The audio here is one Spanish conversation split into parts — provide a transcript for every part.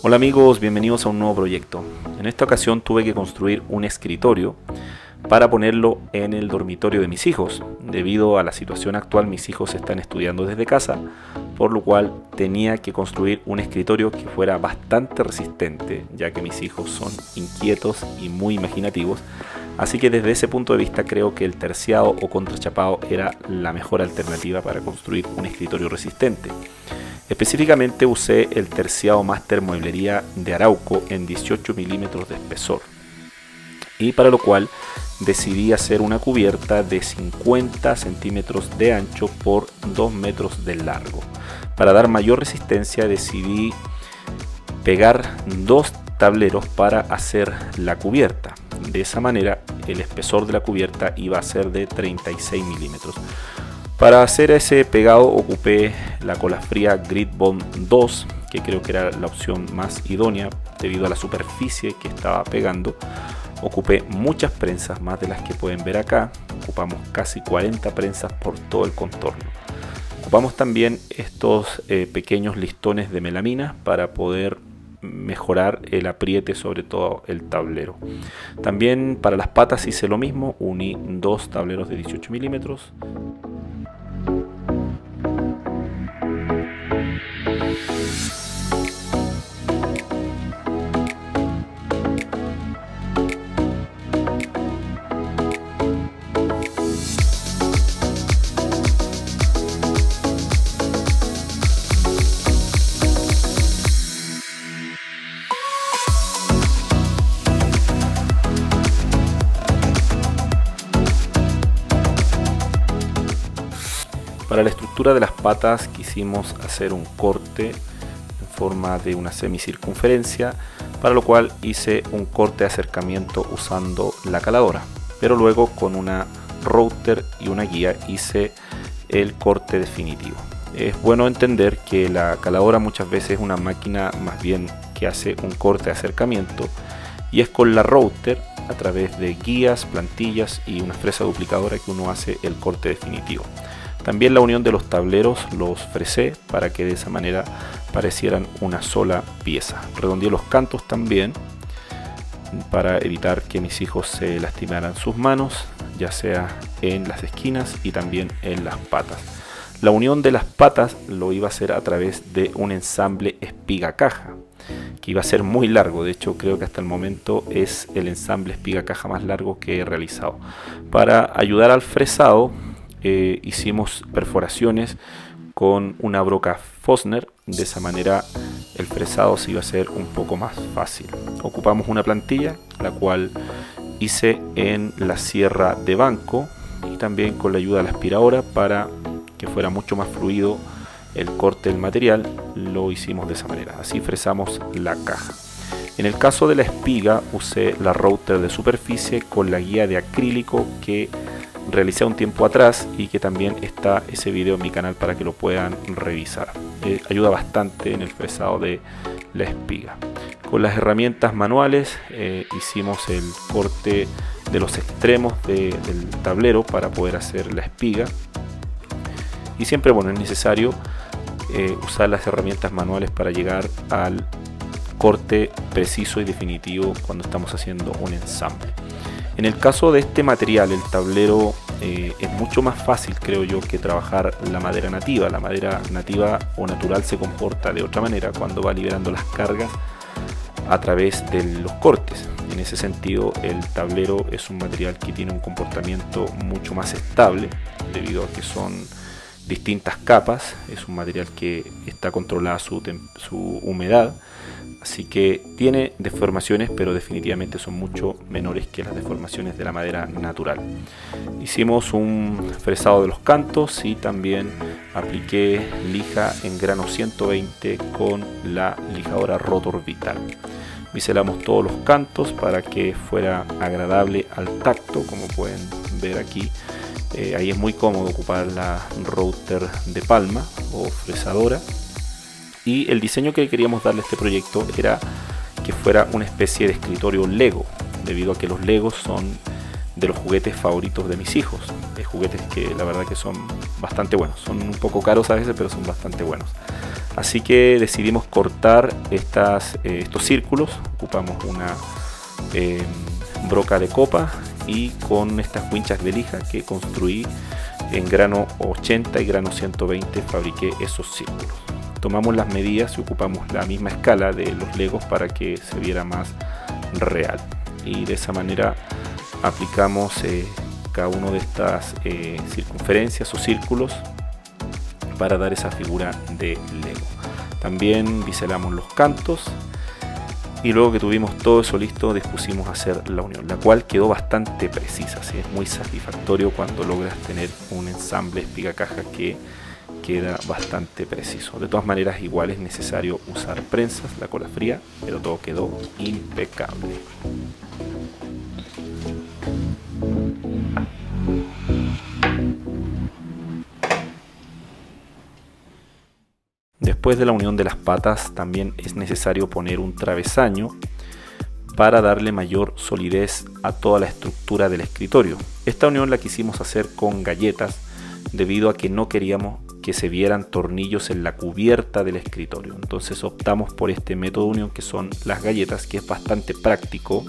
Hola amigos, bienvenidos a un nuevo proyecto. En esta ocasión tuve que construir un escritorio para ponerlo en el dormitorio de mis hijos. Debido a la situación actual, mis hijos están estudiando desde casa, por lo cual tenía que construir un escritorio que fuera bastante resistente, ya que mis hijos son inquietos y muy imaginativos. Así que desde ese punto de vista creo que el terciado o contrachapado era la mejor alternativa para construir un escritorio resistente. Específicamente usé el terciado Master Mueblería de Arauco en 18 milímetros de espesor y para lo cual decidí hacer una cubierta de 50 centímetros de ancho por 2 metros de largo. Para dar mayor resistencia decidí pegar dos tableros para hacer la cubierta. De esa manera el espesor de la cubierta iba a ser de 36 milímetros. Para hacer ese pegado ocupé la cola fría Grid Bond 2, que creo que era la opción más idónea debido a la superficie que estaba pegando. Ocupé muchas prensas, más de las que pueden ver acá. Ocupamos casi 40 prensas por todo el contorno. Ocupamos también estos eh, pequeños listones de melamina para poder mejorar el apriete sobre todo el tablero también para las patas hice lo mismo uní dos tableros de 18 milímetros Para la estructura de las patas quisimos hacer un corte en forma de una semicircunferencia, para lo cual hice un corte de acercamiento usando la caladora. Pero luego con una router y una guía hice el corte definitivo. Es bueno entender que la caladora muchas veces es una máquina más bien que hace un corte de acercamiento y es con la router a través de guías, plantillas y una fresa duplicadora que uno hace el corte definitivo. También la unión de los tableros los fresé para que de esa manera parecieran una sola pieza. Redondeé los cantos también para evitar que mis hijos se lastimaran sus manos, ya sea en las esquinas y también en las patas. La unión de las patas lo iba a hacer a través de un ensamble espiga caja, que iba a ser muy largo. De hecho, creo que hasta el momento es el ensamble espiga caja más largo que he realizado. Para ayudar al fresado, eh, hicimos perforaciones con una broca Fosner, de esa manera el fresado se iba a hacer un poco más fácil. Ocupamos una plantilla, la cual hice en la sierra de banco y también con la ayuda de la aspiradora para que fuera mucho más fluido el corte del material, lo hicimos de esa manera. Así fresamos la caja. En el caso de la espiga usé la router de superficie con la guía de acrílico que realicé un tiempo atrás y que también está ese video en mi canal para que lo puedan revisar. Eh, ayuda bastante en el fresado de la espiga. Con las herramientas manuales eh, hicimos el corte de los extremos del tablero para poder hacer la espiga. Y siempre bueno, es necesario eh, usar las herramientas manuales para llegar al corte preciso y definitivo cuando estamos haciendo un ensamble. En el caso de este material, el tablero eh, es mucho más fácil, creo yo, que trabajar la madera nativa. La madera nativa o natural se comporta de otra manera cuando va liberando las cargas a través de los cortes. En ese sentido, el tablero es un material que tiene un comportamiento mucho más estable debido a que son distintas capas. Es un material que está controlada su, su humedad Así que tiene deformaciones, pero definitivamente son mucho menores que las deformaciones de la madera natural. Hicimos un fresado de los cantos y también apliqué lija en grano 120 con la lijadora Rotor Vital. Biselamos todos los cantos para que fuera agradable al tacto, como pueden ver aquí. Eh, ahí es muy cómodo ocupar la router de palma o fresadora y el diseño que queríamos darle a este proyecto era que fuera una especie de escritorio Lego, debido a que los Legos son de los juguetes favoritos de mis hijos. juguetes que la verdad que son bastante buenos. Son un poco caros a veces, pero son bastante buenos. Así que decidimos cortar eh, estos círculos, ocupamos una eh, broca de copa y con estas winchas de lija que construí en grano 80 y grano 120 fabriqué esos círculos. Tomamos las medidas y ocupamos la misma escala de los legos para que se viera más real. Y de esa manera aplicamos eh, cada uno de estas eh, circunferencias o círculos para dar esa figura de Lego. También biselamos los cantos y luego que tuvimos todo eso listo dispusimos a hacer la unión, la cual quedó bastante precisa, es muy satisfactorio cuando logras tener un ensamble espiga caja que queda bastante preciso. De todas maneras igual es necesario usar prensas, la cola fría, pero todo quedó impecable. Después de la unión de las patas también es necesario poner un travesaño para darle mayor solidez a toda la estructura del escritorio. Esta unión la quisimos hacer con galletas debido a que no queríamos que se vieran tornillos en la cubierta del escritorio. Entonces optamos por este método de unión que son las galletas, que es bastante práctico,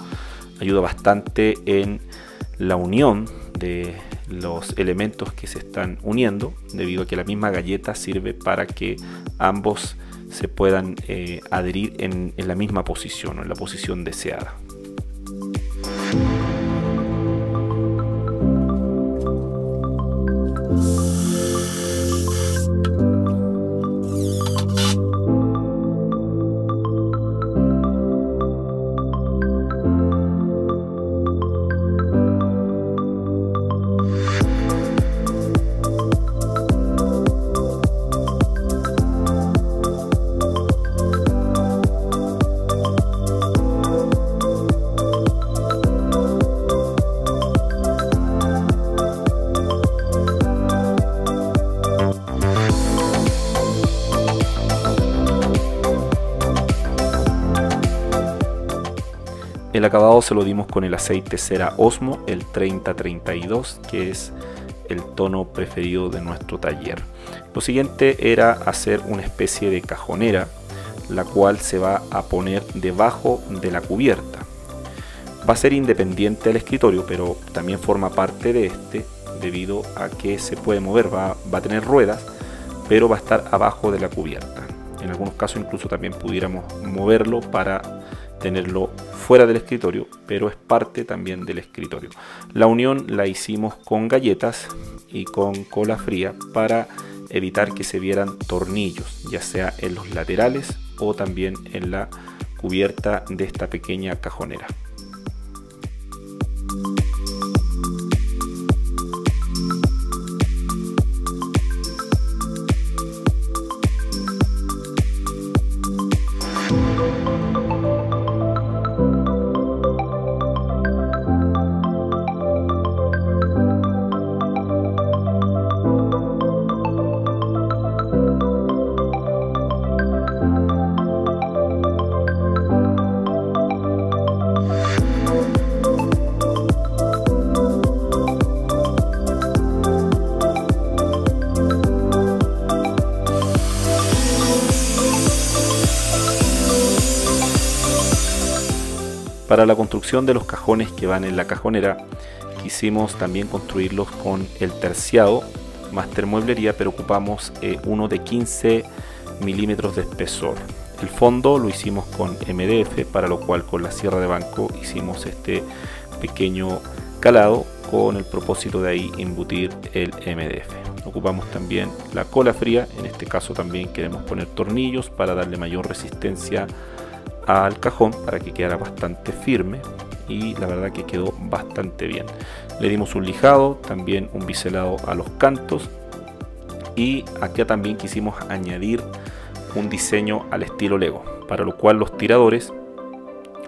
ayuda bastante en la unión de los elementos que se están uniendo, debido a que la misma galleta sirve para que ambos se puedan eh, adherir en, en la misma posición o en la posición deseada. El acabado se lo dimos con el aceite cera Osmo, el 3032, que es el tono preferido de nuestro taller. Lo siguiente era hacer una especie de cajonera, la cual se va a poner debajo de la cubierta. Va a ser independiente del escritorio, pero también forma parte de este, debido a que se puede mover, va, va a tener ruedas, pero va a estar abajo de la cubierta. En algunos casos incluso también pudiéramos moverlo para tenerlo fuera del escritorio, pero es parte también del escritorio. La unión la hicimos con galletas y con cola fría para evitar que se vieran tornillos, ya sea en los laterales o también en la cubierta de esta pequeña cajonera. Para la construcción de los cajones que van en la cajonera, quisimos también construirlos con el terciado Master Mueblería, pero ocupamos eh, uno de 15 milímetros de espesor. El fondo lo hicimos con MDF, para lo cual con la sierra de banco hicimos este pequeño calado con el propósito de ahí embutir el MDF. Ocupamos también la cola fría, en este caso también queremos poner tornillos para darle mayor resistencia al cajón para que quedara bastante firme y la verdad que quedó bastante bien. Le dimos un lijado, también un biselado a los cantos y acá también quisimos añadir un diseño al estilo Lego, para lo cual los tiradores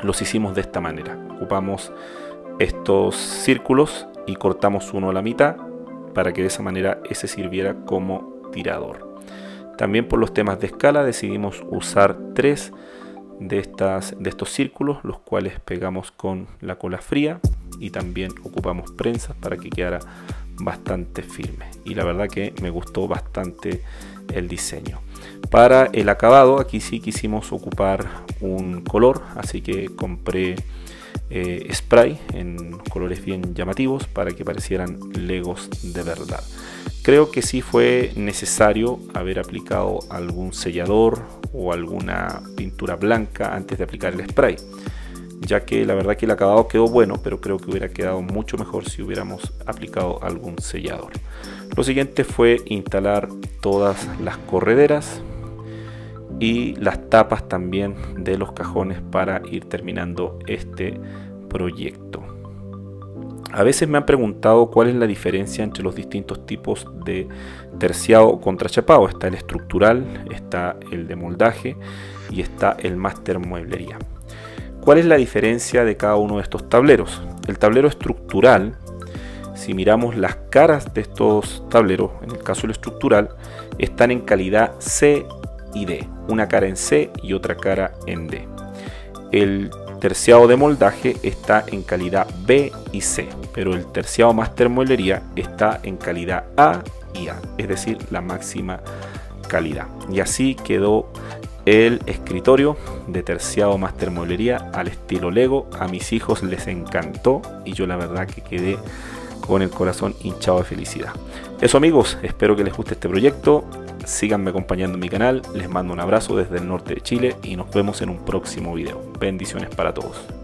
los hicimos de esta manera. Ocupamos estos círculos y cortamos uno a la mitad para que de esa manera ese sirviera como tirador. También por los temas de escala decidimos usar tres de, estas, de estos círculos, los cuales pegamos con la cola fría y también ocupamos prensas para que quedara bastante firme y la verdad que me gustó bastante el diseño. Para el acabado aquí sí quisimos ocupar un color, así que compré eh, spray en colores bien llamativos para que parecieran legos de verdad. Creo que sí fue necesario haber aplicado algún sellador o alguna pintura blanca antes de aplicar el spray ya que la verdad que el acabado quedó bueno, pero creo que hubiera quedado mucho mejor si hubiéramos aplicado algún sellador. Lo siguiente fue instalar todas las correderas y las tapas también de los cajones para ir terminando este proyecto. A veces me han preguntado cuál es la diferencia entre los distintos tipos de terciado contra chapado. Está el estructural, está el de moldaje y está el máster mueblería. ¿Cuál es la diferencia de cada uno de estos tableros? El tablero estructural, si miramos las caras de estos tableros, en el caso del estructural, están en calidad C y D, una cara en C y otra cara en D. El terciado de moldaje está en calidad B y C, pero el terciado más termolería está en calidad A y A, es decir, la máxima calidad. Y así quedó el escritorio de terciado más termolería al estilo Lego. A mis hijos les encantó y yo la verdad que quedé con el corazón hinchado de felicidad. Eso amigos, espero que les guste este proyecto. Síganme acompañando en mi canal. Les mando un abrazo desde el norte de Chile y nos vemos en un próximo video. Bendiciones para todos.